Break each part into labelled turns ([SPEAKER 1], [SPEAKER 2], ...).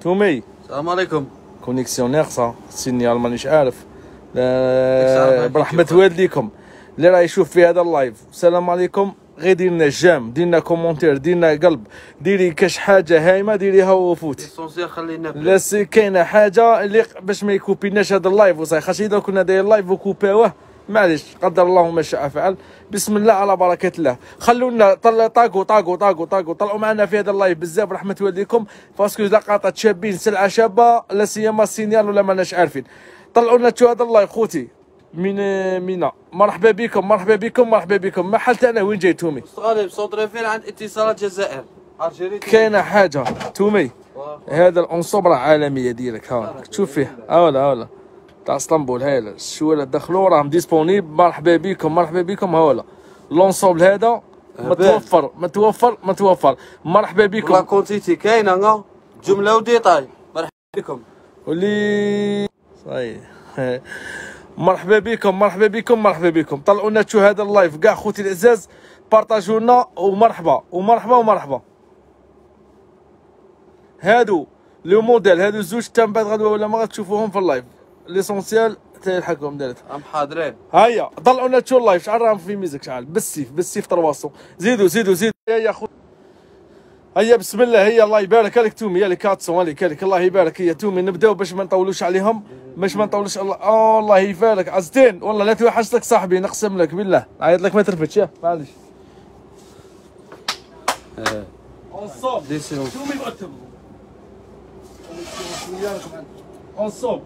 [SPEAKER 1] تومي.
[SPEAKER 2] السلام عليكم.
[SPEAKER 1] كونيكسيون ناقصه السينيال مانيش عارف.
[SPEAKER 2] برحمة.
[SPEAKER 1] والديكم اللي راه يشوف في هذا اللايف. السلام عليكم. غير ديرنا جام ديرنا كومونتير ديرنا قلب. ديري كاش حاجة هايمة ديريها وفوتي
[SPEAKER 2] خلينا
[SPEAKER 1] لا كاينة حاجة اللي باش ما يكوبيناش هذا اللايف. وصاي خاطر إذا كنا داير لايف وكوباوه معليش قدر الله ما شاء فعل. بسم الله على بركة الله. خلونا طل طاقوا طاقوا طاقوا طاقوا طلعوا معنا في هذا اللايف. بزاف رحمة والديكم. باسكو لقطات شابين سلعة شابة لا سيما السينيال ولا ماناش عارفين. طلعوا لنا هذا اللايف خوتي. من مينا. مرحبا بكم مرحبا بكم مرحبا بكم. ما حالت أنا؟ وين جاي تومي؟
[SPEAKER 2] مستغرب صوت ريفير عند اتصالات الجزائر
[SPEAKER 1] كاينة حاجة تومي. هذا الانصوب راه عالمية ديالك ها. تشوف فيه هاولا هاولا تاع اسطنبول هايلا الشواله دخلوا راهم ديسپونيبل مرحبا بكم مرحبا بكم هاولا لونسوبل هذا متوفر متوفر متوفر مرحبا
[SPEAKER 2] لا
[SPEAKER 1] بكم
[SPEAKER 2] كونتيتي كاينة جمله وديتاي مرحبا بكم
[SPEAKER 1] واللي صحيح. مرحبا بكم مرحبا بكم مرحبا بكم. طلعوا لنا هذا اللايف. كاع خوتي العزاز بارطاجوا لنا ومرحبا ومرحبا ومرحبا. هادو لو موديل هادو زوج تم بعد غدوة ولا ما غتشوفوهم في اللايف. ليسونسيال تلحقهم دارت
[SPEAKER 2] أم حاضرين.
[SPEAKER 1] هيا طلعوا لنا تشوفوا اللايف شحال راهم في ميزك شحال؟ بالسيف بالسيف ترواصو زيدوا زيدوا زيدوا يا يا خو هيا بسم الله. هيا الله يبارك عليك تومي يا لك كاتسون عليك عليك الله يبارك. هيا تومي نبداو باش ما نطولوش عليهم. باش ما نطولوش الله أوه الله يبارك. عزتين. والله لا توحشتك صاحبي. نقسم لك بالله. عيط لك ما ترفدش. يا معليش. انصوب تومي مؤتم انصوب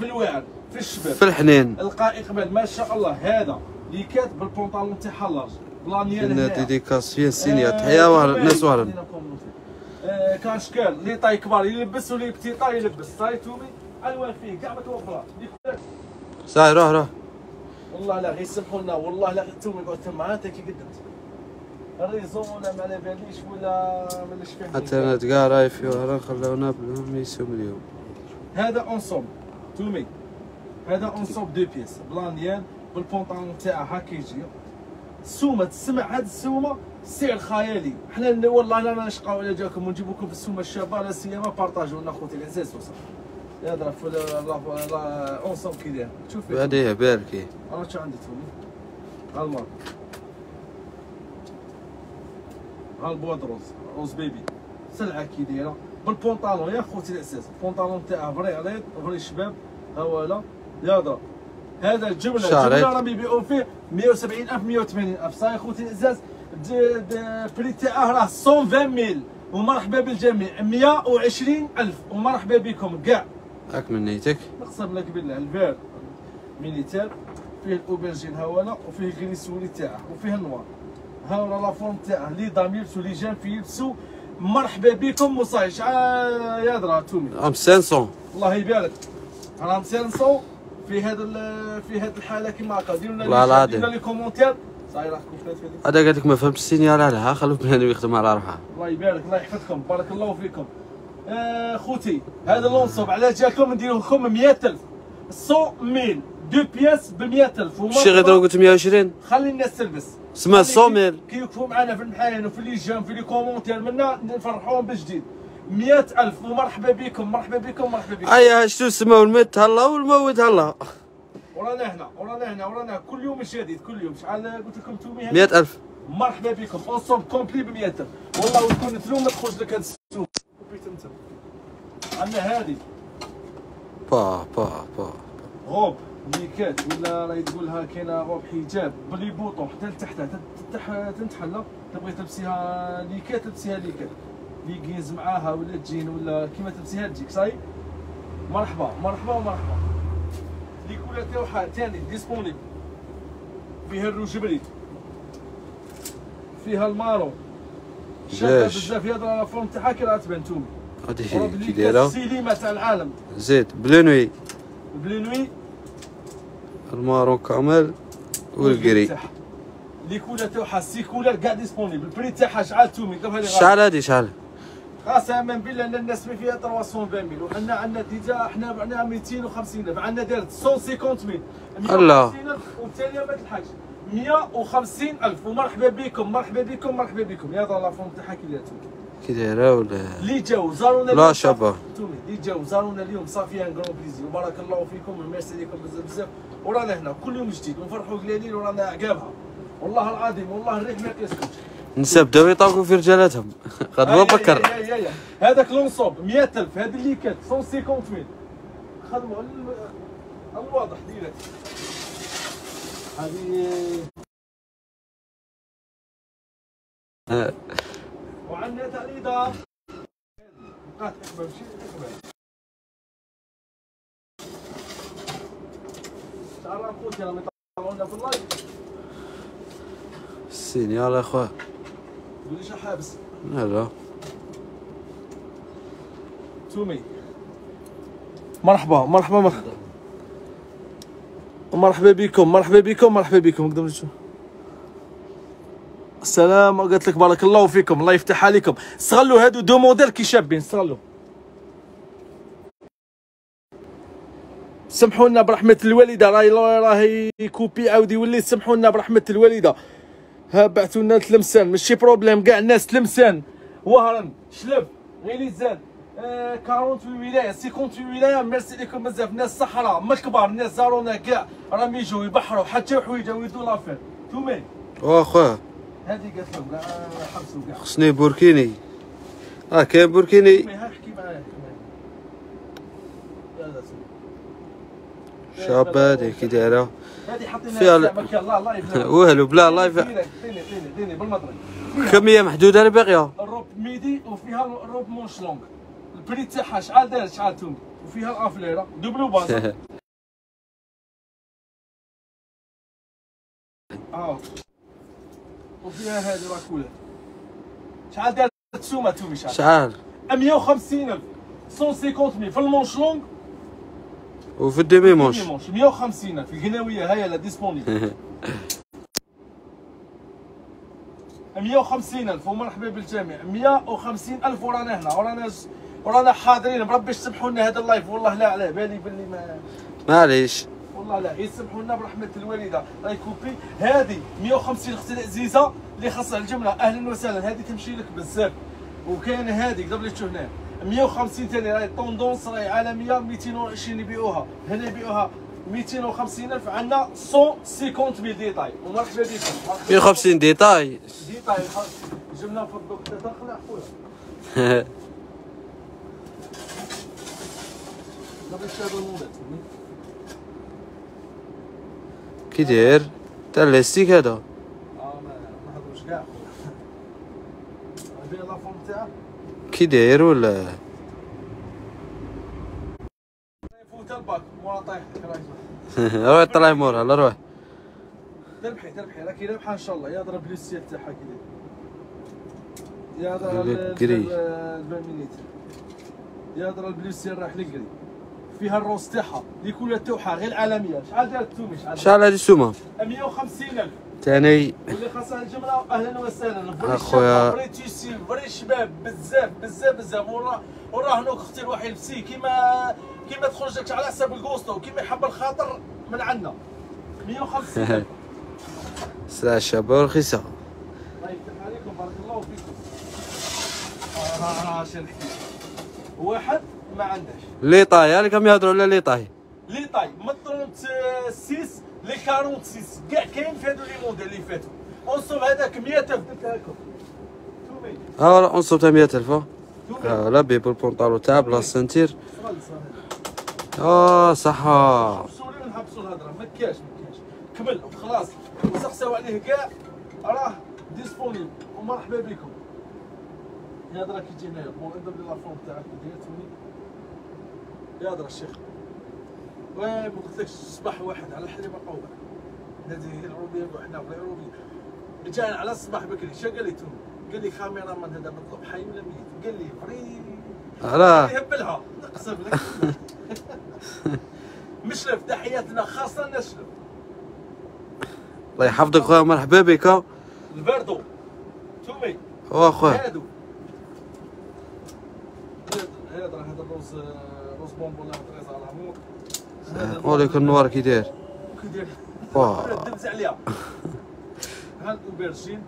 [SPEAKER 1] في الوعر في الشباب
[SPEAKER 2] في الحنين.
[SPEAKER 1] القائق قبل ما شاء الله هذا اللي كات بالبونطالون تاعها لارج بلانيان
[SPEAKER 2] كنا
[SPEAKER 1] هنايا.
[SPEAKER 2] ديديكاس فيها السينيا
[SPEAKER 1] آه،
[SPEAKER 2] تحيا وهلا الناس وهلا.
[SPEAKER 1] آه، كاشكال اللي طاي كبار يلبس واللي بتي طاي يلبس صاي تومي. ألوان فيه كاع متوفره
[SPEAKER 2] ساي روح روح.
[SPEAKER 1] والله لا غير سمحوا لنا. والله لا تومي قلت معاه انت كي قدمت. الريزون ولا ما على باليش ولا مانيش فاهم
[SPEAKER 2] حتى أنا تقع راي في وهران خلاونا بلهم يسوم اليوم.
[SPEAKER 1] هذا اونسوم تومي هذا اونسوم دو بيس بلانيان بالبونطالون تاعها هكا يجي السومه تسمع هاد السومه سعر خيالي حنا والله لا نشقاو على جاكم ونجيبوكم في السومه الشابه لا سيما بارطاجوا لنا خوتي العزاز وصل يضرب في اونسوم كي داير شوف فيه.
[SPEAKER 2] بعديه باركي
[SPEAKER 1] أنا شو عندي تومي المار ها البواد روز بيبي سلعه كي دايره بالبونطالون يا خوتي العزاز البونطالون تاعها vrai عريض vrai شباب ها هو يا ضرب هذا الجمله
[SPEAKER 2] شعريت.
[SPEAKER 1] الجمله راهم يبيعوا فيه 170000 180000 صاي خوتي العزاز ال prix تاعه راه 120000 ومرحبا بالجميع 120000 ومرحبا بكم كاع.
[SPEAKER 2] هاك من نيتك.
[SPEAKER 1] نقسم لك بالله ال vert. militaire. فيه ال aubergine هاولا وفيه الكريسولي تاعه وفيه ال noir. هاولا la forme تاعه les dames يلبسوا les jeunes filles يلبسوا مرحبا بكم وصاي شحال يا درا تومي.
[SPEAKER 2] أم 500
[SPEAKER 1] الله يبارك. censé في هذا في هذه الحالة كيما هكا. ديروا لنا
[SPEAKER 2] les-.
[SPEAKER 1] ديروا commentaires.
[SPEAKER 2] هذا قالت لك ما فهمتش ال signal عليها خلوه بنادم يخدم على روحها
[SPEAKER 1] الله يبارك الله يحفظكم. بارك الله فيكم. آه خوتي هذا l'ensemble على جاكم نديرو لكم 100000 100000 deux pièces ب 100000 وما-
[SPEAKER 2] شي غير قلت 120
[SPEAKER 1] خلي الناس تلبس.
[SPEAKER 2] سما
[SPEAKER 1] خلي
[SPEAKER 2] 100
[SPEAKER 1] كي يوقفوا معنا في المحاين وفي les j'aime في les commentaires منا نفرحوهم بالجديد 100000 ومرحبا بكم مرحبا بكم مرحبا بكم.
[SPEAKER 2] ايا شتو سما الميت هلا والموت هلا.
[SPEAKER 1] ورانا هنا ورانا هنا ورانا كل يوم جديد كل يوم. شحال قلت لكم تومي هذه؟
[SPEAKER 2] 100000
[SPEAKER 1] مرحبا بكم. ensemble complet ب 100000 والله وتكون تلوم ما تخرج لك هذا السوق. كوبيت أنت. عندنا هذه
[SPEAKER 2] با با با.
[SPEAKER 1] غوب نيكات ولا راهي تقولها كاينة غوب حجاب بلي بوطون حتى لتحتها تتح- تنتحلى تبغي تلبسيها نيكات تلبسيها نيكات ليكيز معاها ولا تجين ولا كيما تلبسيها تجيك صاي؟ مرحبا مرحبا ومرحبا. لي كولا تاعها ثاني ديسبونيبل فيها الروجبري فيها المارو. شابه. بزاف يهضر على forme تاعها كي راها تبان تومي وراه
[SPEAKER 2] كي دايره
[SPEAKER 1] السيليمه تاع العالم.
[SPEAKER 2] زيد ب le noir
[SPEAKER 1] بلي
[SPEAKER 2] ال marron كامل وال
[SPEAKER 1] gris les couleurs تاعها six couleurs كاع disponibles ال prix تاعها شحال تومي
[SPEAKER 2] شحال هادي شحال
[SPEAKER 1] قسما بالله أن الناس ما فيها 320 mille وحنا عندنا déjà إحنا عندنا 250 ألف. عندنا دارت 150 mille.
[SPEAKER 2] الله.
[SPEAKER 1] والثانيه ما تلحقش 150 ألف. ومرحبا بكم مرحبا بكم مرحبا بكم. يا la forme تاعها كي دارت
[SPEAKER 2] كي دايرة ولا؟
[SPEAKER 1] اللي جاو زارونا
[SPEAKER 2] لا
[SPEAKER 1] تومي اللي جاو زارونا اليوم ça fait. un grand plaisir وبارك الله فيكم ميرسي لكم بزاف بزاف. ورانا هنا كل يوم جديد. ونفرحوا قليلين ورانا عقابها. والله العظيم والله الريح ما كيسكتش.
[SPEAKER 2] النساء بداو يطاقوا في رجالاتهم. غدوه بكر.
[SPEAKER 1] هذاك l'ensemble 100000 هذه اللي كانت 150000 خدموا ال- الواضح ديريكت هذه. وعندنا الاداره بقات احبه ماشي احبه تعرف خوتي راهم يطلعونا في اللايف.
[SPEAKER 2] السينيال أخويا.
[SPEAKER 1] تقول لي شو حابس.
[SPEAKER 2] لا لا
[SPEAKER 1] تومي مرحبا مرحبا مرحبا مرحبا بكم مرحبا بكم مرحبا بكم. نشوف السلام قلت لك بارك الله فيكم الله يفتح عليكم. استغلوا هادو deux modèles كي شابين استغلوا سمحوا لنا برحمة الوالدة راهي راهي coupé عاود يولي سمحوا لنا برحمة الوالدة. ها بعثوا لنا تلمسان ماشي problème كاع الناس تلمسان. وهران شلف غيليزان آه 48 ولايه 58 ولايه ميرسي لكم بزاف ناس صحراء من الكبار الناس زارونا كاع. راهم يجوا يبحروا حتى حويجة ويدوا l'affaire. تومي.
[SPEAKER 2] واخويا
[SPEAKER 1] هذه قالت لهم كاع حبسوا كاع.
[SPEAKER 2] خصني burkini. آه كاين burkini.
[SPEAKER 1] تومي ها احكي معايا.
[SPEAKER 2] شابه هادي كي دايره
[SPEAKER 1] هذه
[SPEAKER 2] فيها والو بلا
[SPEAKER 1] live
[SPEAKER 2] كميه محدودة اللي باقية؟
[SPEAKER 1] ال robe midi وفيها ال robe manches longues. ال prix تاعها شحال داير شحال تومي وفيها الافليره دوبلو باز آه. وفيها هذه راه couleurs شحال دارت السومه تومي شحال
[SPEAKER 2] شحال
[SPEAKER 1] 150000 150 في ال manches longues.
[SPEAKER 2] وفي ال demi-manche
[SPEAKER 1] manche 150000 القناويه هاي لا disponible 150000 ومرحبا بالجميع 150000 ورانا هنا. ورانا ورانا حاضرين. بربي سمحوا لنا هذا ال live. والله لا على بالي باللي ما
[SPEAKER 2] معليش.
[SPEAKER 1] والله لا يسمحوا لنا برحمة الوالدة. راهي coupé. هذه 150 أختي العزيزة اللي خاصها الجملة. أهلا وسهلا. هذه تمشي لك بزاف. وكاين هذه قبل اللي تشوف هنا؟ 150 ثاني راهي tendance راهي عالمية 220 يبيعوها. هنا يبيعوها 250 ألف عندنا 150 mille détail ومرحبا بكم مرحبا
[SPEAKER 2] 150 détail.
[SPEAKER 1] détail جبنا نفضلوا حتى داخل خويا. قبل الشهر الموضوع.
[SPEAKER 2] كي داير؟ تاع لاستيك هذا
[SPEAKER 1] آه ما ما نهضروش كاع خويا la forme تاعه
[SPEAKER 2] كي داير ولا
[SPEAKER 1] يفوت الباك مورا طايح راهي
[SPEAKER 2] روح طلع مورها لا روح
[SPEAKER 1] تربحي تربحي راكي رابحه ان شاء الله يا ضرب لي السير تاعها كذا يا ضرب
[SPEAKER 2] القري.
[SPEAKER 1] البامينيت يا ضرب البليسير راح لقري فيها الروس تاعها اللي كلها توحى غير عالميه شحال دارت تومي شحال
[SPEAKER 2] شحال هادي السومه
[SPEAKER 1] 150000
[SPEAKER 2] تاني.
[SPEAKER 1] واللي خاصها الجملة أهلا وسهلا. فري
[SPEAKER 2] أخويا.
[SPEAKER 1] شباب، فري تيسي فري شباب بزاف بزاف بزاف. وراه وراهنوك أختي الوحيد. بسي كيما كيما تخرجك على حساب الكوستو كيما يحب الخاطر من عندنا. 150
[SPEAKER 2] سلعة شابة ورخيصة
[SPEAKER 1] الله يفتح عليكم بارك الله فيكم. آه شنو نحكي. واحد ما عندهش.
[SPEAKER 2] les tailles هذيك كم يهضروا على les tailles
[SPEAKER 1] les tailles من 36 ل 46 كاع كاين في هذو les modèles اللي فاتوا ونصب هذاك 100000 قلت لكم
[SPEAKER 2] ها انصب تاع 100000
[SPEAKER 1] تومي
[SPEAKER 2] ها لا بيب البونطالو تاع بلا السنتير
[SPEAKER 1] صغال آه لي نحبسوا الهضره ما كاش ما كاش كمل خلاص عليه كاع راه ديسبونيبل ومرحبا بكم درا كي تجي هنايا بون اضرب لي لافون تاعك ديالتوني يا درا الشيخ ما قلت لكش صباح واحد على حليب قوة هذه هي وحنا في العروبيه جانا على الصباح بكري شا قال لي تومي قال لي كاميرا مان هذا مطلوب حي ولا ميت قال لي فري.
[SPEAKER 2] علاه
[SPEAKER 1] يهبلها نقسم لك. مشرف تحياتنا خاصة نشرف.
[SPEAKER 2] الله يحفظك خويا مرحبا بك.
[SPEAKER 1] الفردو تومي
[SPEAKER 2] واخويا
[SPEAKER 1] هادو. هذا هذا الروز روز بومبون لا تريز على العمود.
[SPEAKER 2] وليك النوار كي داير.
[SPEAKER 1] كي داير دبز عليها. ها الأوبرجين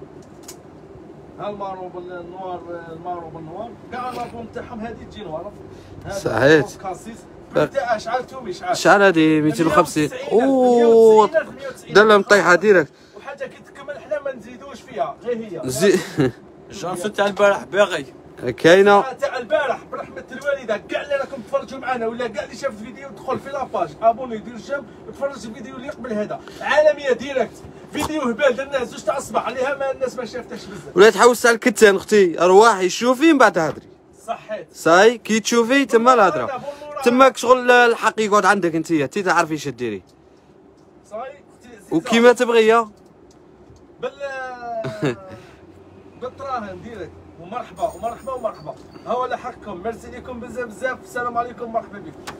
[SPEAKER 1] ها المارو بالنوار المارو بالنوار كاع لابون تاعهم هذه تجي نوار. تاع شحال تومي شحال
[SPEAKER 2] شحال هادي 250 أوه دار مطيحة ديريكت.
[SPEAKER 1] وحاجة كي تكمل حنا ما نزيدوش فيها. غير هي.
[SPEAKER 2] زي
[SPEAKER 3] جانسون تاع البارح باغي.
[SPEAKER 2] كاينة.
[SPEAKER 1] تاع البارح برحمة الوالدة كاع اللي راكم تفرجوا معنا ولا كاع اللي شاف الفيديو دخل في لاباج. أبوني دير جيم تفرج الفيديو اللي قبل هذا. عالمية direct. فيديو هبال درنا زوج تاع الصباح عليها ما الناس ما شافتهاش بزاف.
[SPEAKER 2] ولا تحوس على الكتان أختي أرواحي شوفي من بعد هضري
[SPEAKER 1] صحيت.
[SPEAKER 2] صاي كي تشوفي تما الهضره تماك شغل الحق يقعد عندك أنت تي تعرفي اش ديري.
[SPEAKER 1] صاي
[SPEAKER 2] وكيما تبغي
[SPEAKER 1] بال بالدراهم direct. ومرحبا ومرحبا ومرحبا. ها هو حقكم ميرسي لكم بزاف بزاف. السلام عليكم. مرحبا بكم